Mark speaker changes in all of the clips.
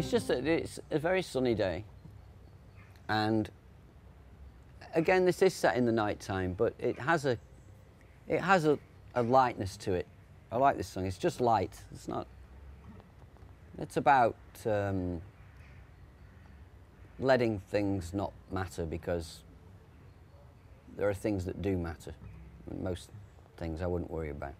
Speaker 1: It's just that it's a very sunny day, and again, this is set in the night time, but it has a it has a, a lightness to it. I like this song. It's just light. It's not. It's about um, letting things not matter because there are things that do matter. Most things I wouldn't worry about.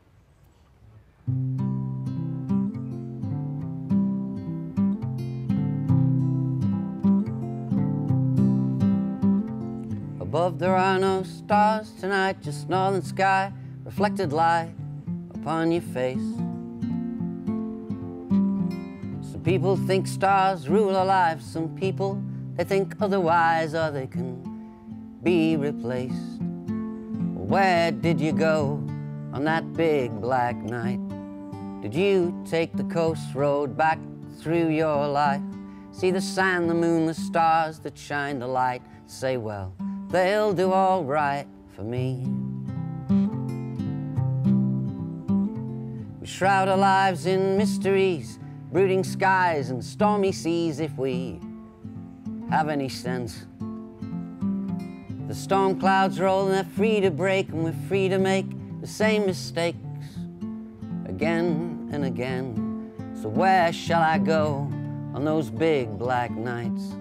Speaker 1: Above there are no stars tonight, just northern sky, reflected light upon your face. Some people think stars rule our lives, some people they think otherwise, or they can be replaced. Where did you go on that big black night? Did you take the coast road back through your life? See the sand, the moon, the stars that shine the light, say, well, they'll do all right for me. We shroud our lives in mysteries, brooding skies and stormy seas if we have any sense. The storm clouds roll and they're free to break, and we're free to make the same mistakes again and again. So, where shall I go on those big black nights?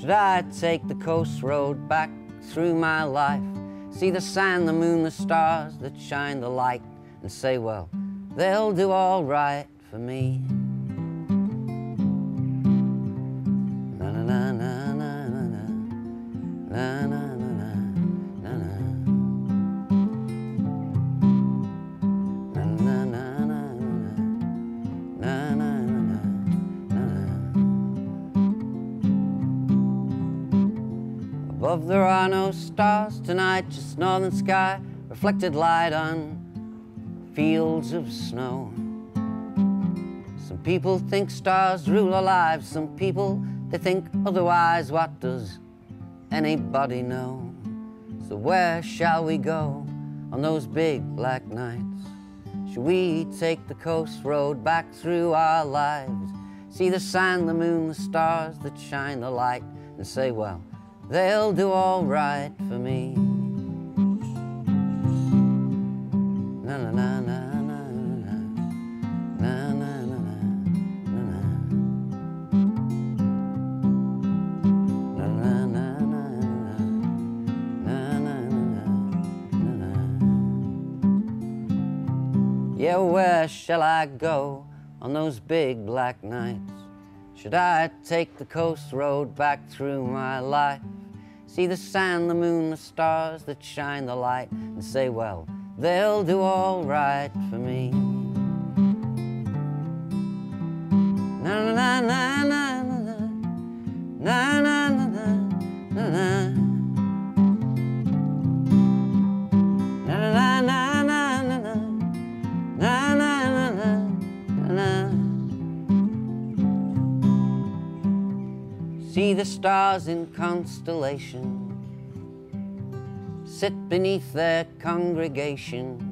Speaker 1: Should I take the coast road back through my life. See the sun, the moon, the stars that shine the light, and say, well, they'll do all right for me. Above there are no stars tonight, just northern sky, reflected light on fields of snow. Some people think stars rule our lives, some people they think otherwise. What does anybody know? So where shall we go on those big black nights? Should we take the coast road back through our lives? See the sun, the moon, the stars that shine the light, and say, well, they'll do all right for me. Na na na na. Yeah, where shall I go on those big black nights? Should I take the coast road back through my life? See the sand, the moon, the stars that shine the light, and say, well, they'll do all right for me. See the stars in constellation, sit beneath their congregation,